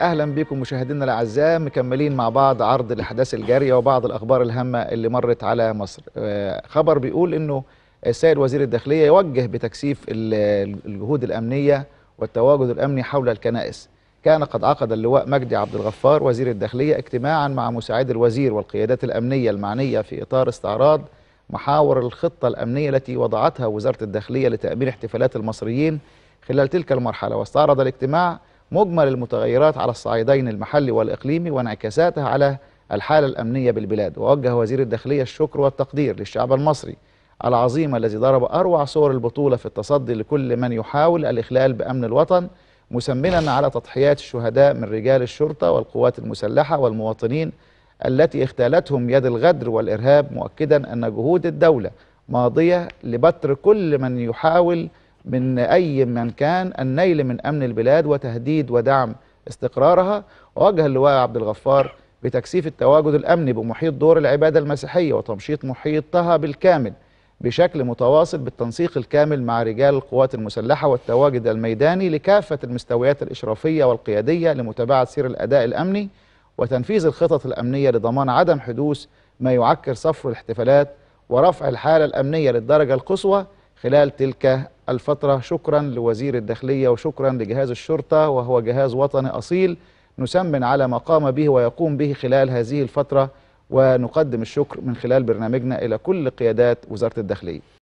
أهلا بكم مشاهدينا الأعزاء مكملين مع بعض عرض الأحداث الجارية وبعض الأخبار الهامة اللي مرت على مصر. آه، خبر بيقول إنه السيد وزير الداخلية يوجه بتكثيف ال- الجهود الأمنية والتواجد الأمني حول الكنائس. كان قد عقد اللواء مجدي عبد الغفار وزير الداخلية اجتماعا مع مساعد الوزير والقيادات الأمنية المعنية في إطار استعراض محاور الخطة الأمنية التي وضعتها وزارة الداخلية لتأمين احتفالات المصريين خلال تلك المرحلة. واستعرض الاجتماع مجمل المتغيرات على الصعيدين المحلي والإقليمي وانعكاساتها على الحالة الأمنية بالبلاد. ووجه وزير الداخلية الشكر والتقدير للشعب المصري العظيم الذي ضرب أروع صور البطولة في التصدي لكل من يحاول الإخلال بأمن الوطن مسمنا على تضحيات الشهداء من رجال الشرطة والقوات المسلحة والمواطنين التي اختالتهم يد الغدر والإرهاب مؤكدا أن جهود الدولة ماضية لبتر كل من يحاول من أي من كان النيل من أمن البلاد وتهديد ودعم استقرارها ووجه اللواء عبد الغفار بتكثيف التواجد الأمني بمحيط دور العبادة المسيحية وتمشيط محيطها بالكامل بشكل متواصل بالتنسيق الكامل مع رجال القوات المسلحة والتواجد الميداني لكافة المستويات الإشرافية والقيادية لمتابعة سير الأداء الأمني وتنفيذ الخطط الأمنية لضمان عدم حدوث ما يعكر صفر الاحتفالات ورفع الحالة الأمنية للدرجة القصوى خلال تلك الفترة. شكرا لوزير الداخلية وشكرا لجهاز الشرطة وهو جهاز وطني أصيل. نسمن على ما قام به ويقوم به خلال هذه الفترة ونقدم الشكر من خلال برنامجنا إلى كل قيادات وزارة الداخلية.